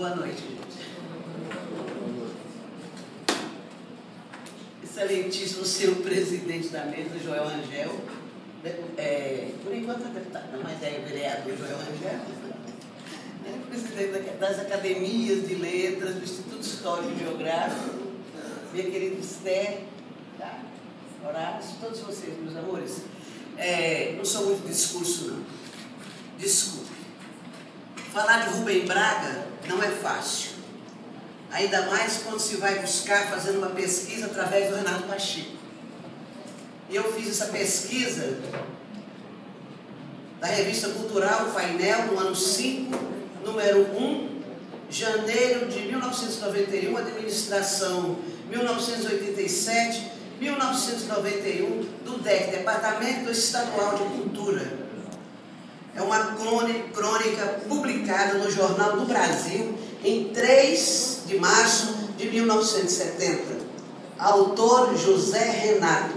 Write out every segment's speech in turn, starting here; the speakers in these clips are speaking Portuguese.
Boa noite, gente. Excelentíssimo senhor presidente da mesa, Joel Angel. É, por enquanto é deputado, mas é vereador Joel Angel. É presidente das academias de letras, do Instituto Histórico e Geográfico. Minha querida Esther, tá? Horácio, todos vocês, meus amores. É, não sou muito discurso, não. Desculpe. Falar de Rubem Braga não é fácil. Ainda mais quando se vai buscar fazendo uma pesquisa através do Renato Pacheco. Eu fiz essa pesquisa da revista cultural Painel, no ano 5, número 1, janeiro de 1991, administração 1987, 1991, do DEC, Departamento Estadual de Cultura é uma crônica publicada no Jornal do Brasil em 3 de março de 1970. Autor José Renato,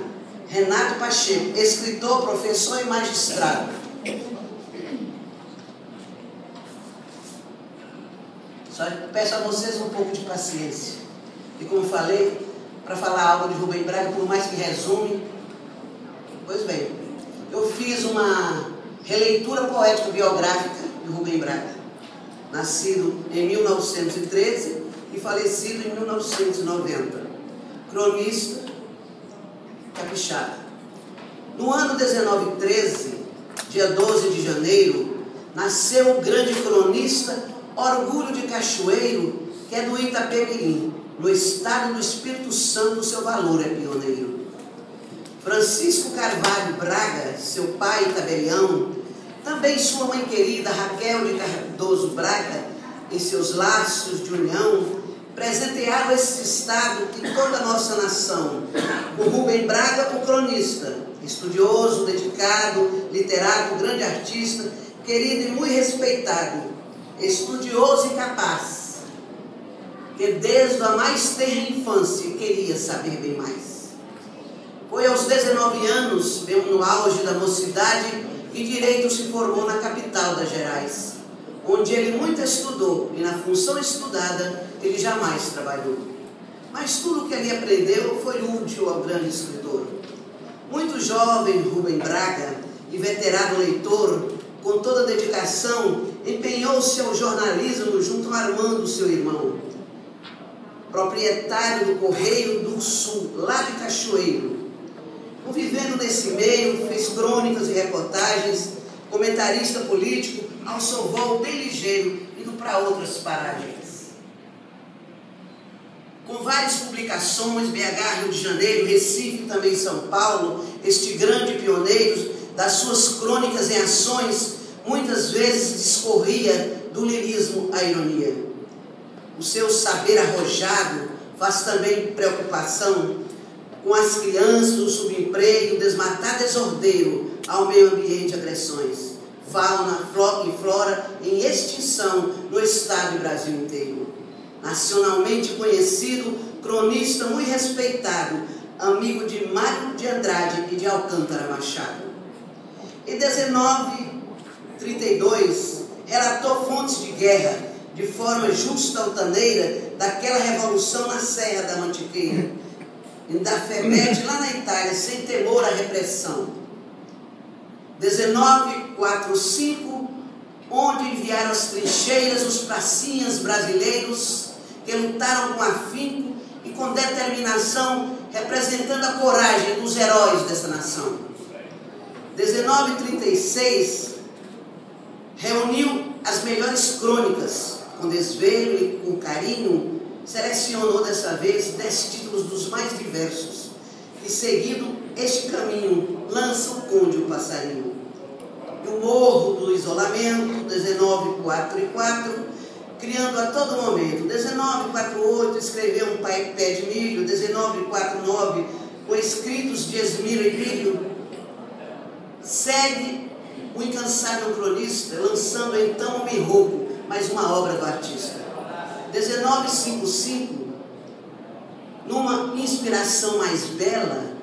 Renato Pacheco, escritor, professor e magistrado. Só peço a vocês um pouco de paciência. E como falei, para falar algo de Rubem Braga, por mais que resume, pois bem, eu fiz uma Releitura poética biográfica de Rubem Braga, nascido em 1913 e falecido em 1990. Cronista capixaba. No ano 1913, dia 12 de janeiro, nasceu o grande cronista Orgulho de Cachoeiro, que é do Itapemirim, no estado do Espírito Santo, seu valor é pioneiro. Francisco Carvalho Braga, seu pai tabelião, também sua mãe querida Raquel de Cardoso Braga, em seus laços de união, presentearam esse Estado e toda a nossa nação. O Rubem Braga, o cronista, estudioso, dedicado, literato, grande artista, querido e muito respeitado, estudioso e capaz, que desde a mais terra infância queria saber bem mais. Foi aos 19 anos, mesmo no auge da mocidade, que direito se formou na capital das Gerais, onde ele muito estudou e na função estudada ele jamais trabalhou. Mas tudo que ele aprendeu foi útil ao grande escritor. Muito jovem, Rubem Braga, e veterano leitor, com toda dedicação, empenhou-se ao jornalismo junto a Armando, seu irmão, proprietário do Correio do Sul, lá de Cachoeiro, Vivendo nesse meio, fez crônicas e reportagens, comentarista político, ao seu voo bem ligeiro, indo para outras paragens. Com várias publicações, BH, Rio de Janeiro, Recife, também São Paulo, este grande pioneiro das suas crônicas e ações, muitas vezes discorria do lirismo à ironia. O seu saber arrojado faz também preocupação com as crianças, o subemprego, desmatar desordeiro ao meio ambiente agressões, fauna, flora e flora em extinção no estado e Brasil inteiro. Nacionalmente conhecido, cronista muito respeitado, amigo de Mário de Andrade e de Alcântara Machado. Em 1932, relatou fontes de guerra de forma justa altaneira daquela revolução na Serra da Mantiqueira da FEMED lá na Itália, sem temor à repressão. 1945, onde enviaram as trincheiras os pracinhas brasileiros que lutaram com afinco e com determinação, representando a coragem dos heróis dessa nação. 1936, reuniu as melhores crônicas, com desvelo e com carinho, selecionou dessa vez dez títulos dos mais diversos, e seguindo este caminho, lança o Conde o Passarinho. E o Morro do Isolamento, 19, 4 e 4, criando a todo momento. 19, 4, 8, escreveu um pai pé de milho, 19, 4, 9, com escritos de Esmiro e Brilho. Segue o incansável cronista, lançando então o Me Roubo, mais uma obra do artista. 1955, numa inspiração mais bela,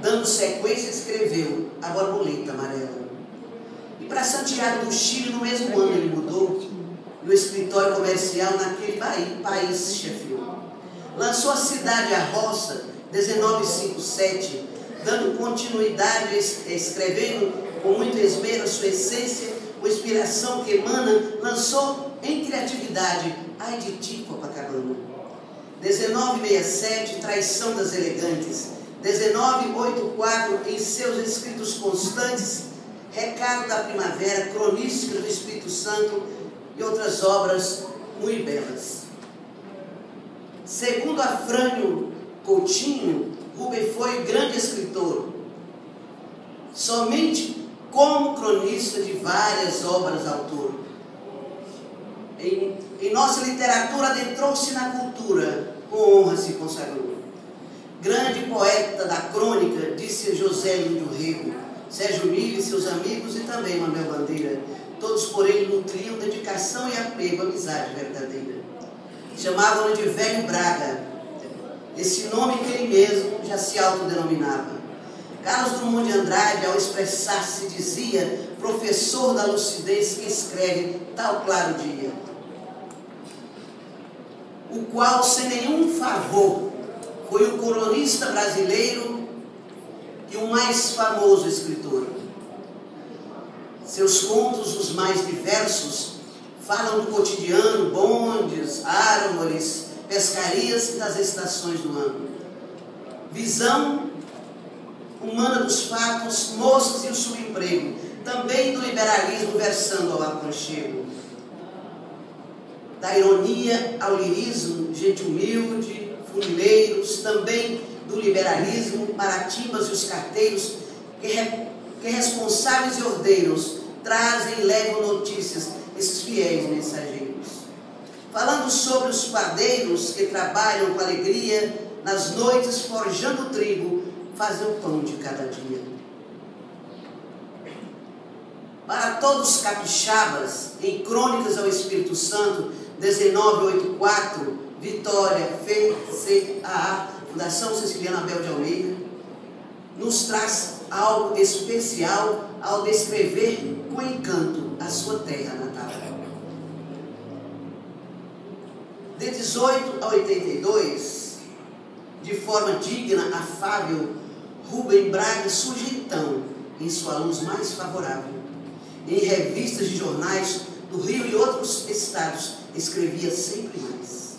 dando sequência, escreveu A Borboleta Amarela. E para Santiago do Chile, no mesmo ano, ele mudou. no escritório comercial naquele país chefiou. Lançou a cidade a roça, 1957, dando continuidade, escrevendo com muito esmero a sua essência, com inspiração que emana, lançou em criatividade Ai de ti, Copacabana. 1967, Traição das Elegantes. 1984, em seus escritos constantes, Recado da Primavera, Cronística do Espírito Santo e outras obras muito belas. Segundo Afrânio Coutinho, Rubem foi grande escritor. Somente como cronista de várias obras autor. Em, em nossa literatura adentrou-se na cultura, com honra se consagrou. Grande poeta da crônica, disse José Lúcio Rego, Sérgio Milho e seus amigos e também Manuel Bandeira. Todos por ele nutriam dedicação e apego, amizade verdadeira. Chamavam-no de Velho Braga, esse nome que ele mesmo já se autodenominava. Carlos Drummond de Andrade, ao expressar-se, dizia, professor da lucidez que escreve tal claro dia, o qual, sem nenhum favor, foi o colonista brasileiro e o mais famoso escritor. Seus contos, os mais diversos, falam do cotidiano, bondes, árvores, pescarias e das estações do ano. Visão humana dos fatos, moças e o subemprego, também do liberalismo versando ao aconchego. Da ironia ao lirismo, gente humilde, funileiros, também do liberalismo, maratimbas e os carteiros, que, re, que responsáveis e ordeiros trazem e levam notícias, esses fiéis mensageiros. Falando sobre os padeiros que trabalham com alegria nas noites forjando trigo, fazer o pão de cada dia. Para todos os capixabas, em Crônicas ao Espírito Santo, 1984, Vitória, FCAA, Fundação Ceciliana Abel de Almeida, nos traz algo especial ao descrever com encanto a sua terra natal. De 18 a 82, de forma digna, afável, Rubem Braga surge então em sua luz mais favorável. Em revistas de jornais do Rio e outros estados, escrevia sempre mais,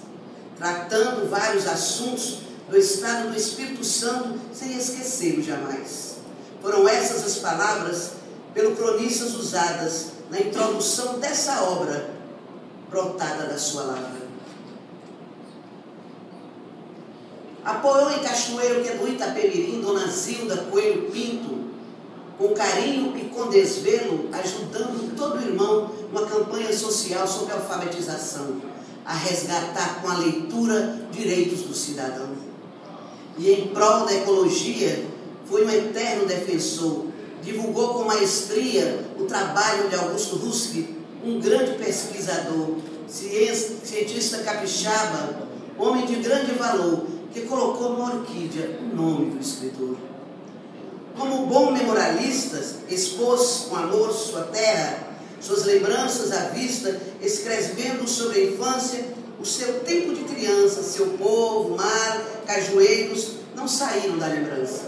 tratando vários assuntos do estado do Espírito Santo sem esquecê-lo jamais. Foram essas as palavras pelo cronistas usadas na introdução dessa obra brotada da sua lavra. Apoiou em Cachoeiro, que é do Itapemirim, Dona Zilda Coelho Pinto, com carinho e com desvelo, ajudando todo irmão numa campanha social sobre alfabetização, a resgatar com a leitura direitos do cidadão. E em prol da ecologia, foi um eterno defensor, divulgou com maestria o trabalho de Augusto Ruski, um grande pesquisador, cientista capixaba, homem de grande valor, que colocou na orquídea o nome do escritor. Como bom memorialista, expôs com amor sua terra, suas lembranças à vista, escrevendo sobre a infância, o seu tempo de criança, seu povo, mar, cajueiros, não saíram da lembrança.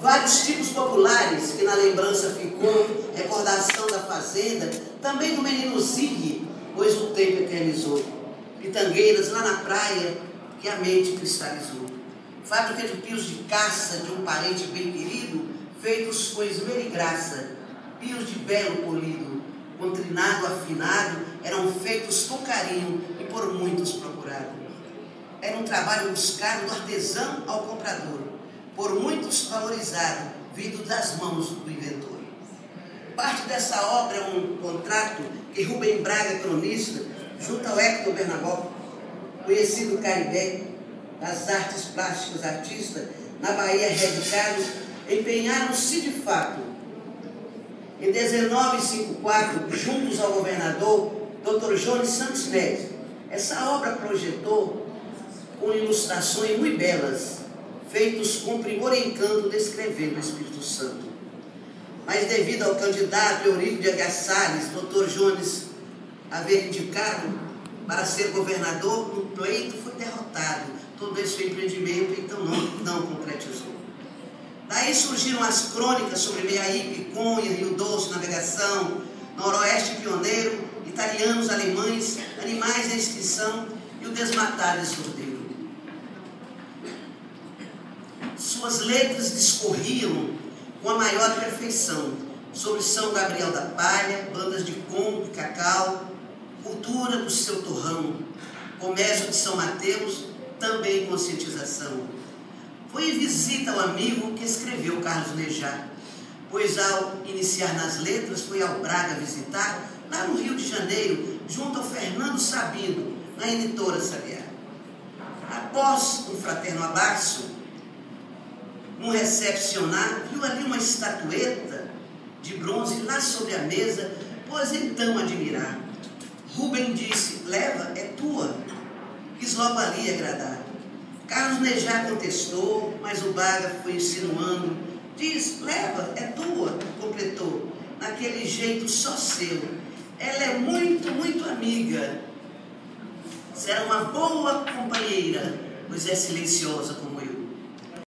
Vários tipos populares que na lembrança ficou, recordação da fazenda, também do menino Zig, pois o tempo eternizou pitangueiras lá na praia que a mente cristalizou. Fábrica de pios de caça de um parente bem querido, feitos com esmero e graça, pios de belo polido, com trinado afinado, eram feitos com carinho e por muitos procurado. Era um trabalho buscado do artesão ao comprador, por muitos valorizado, vindo das mãos do inventor. Parte dessa obra é um contrato que Rubem Braga, cronista, junto ao Hector Bernabó, conhecido Caribé, das artes plásticas artista, na Bahia radicado, empenharam-se de fato. Em 1954, juntos ao governador Dr. Jones Santos Neves, essa obra projetou com ilustrações muito belas, feitos com primor e encanto descrevendo o Espírito Santo. mas devido ao candidato Eurípides de Aguiar Salles, doutor Jones, haver indicado para ser governador, no pleito foi derrotado. Todo esse empreendimento, então, não, não concretizou. Daí surgiram as crônicas sobre Meiaípe, Cunha, Rio Doce, navegação, Noroeste pioneiro, italianos, alemães, animais em extinção e o desmatar desordeiro. Suas letras discorriam com a maior perfeição sobre São Gabriel da Palha, bandas de congo e cacau, cultura do seu torrão, comércio de São Mateus, também conscientização. Foi visita ao amigo que escreveu Carlos Nejar, pois ao iniciar nas letras foi ao Braga visitar, lá no Rio de Janeiro, junto ao Fernando Sabino, na editora Sabiá. Após um fraterno abraço, no recepcionar, viu ali uma estatueta de bronze lá sobre a mesa, pois então admirar. Rubem disse: Leva, é tua. Quis logo ali agradar. Carlos Nejar contestou, mas o Baga foi insinuando. Diz: Leva, é tua, completou. Naquele jeito só seu. Ela é muito, muito amiga. Será uma boa companheira, pois é silenciosa